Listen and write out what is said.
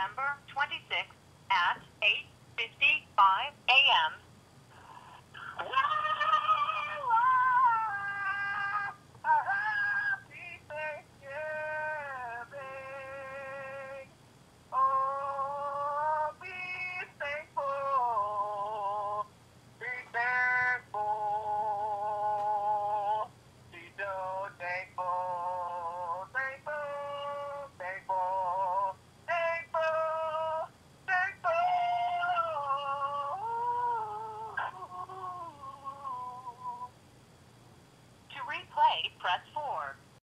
November 26th at 8:55 a.m. press 4.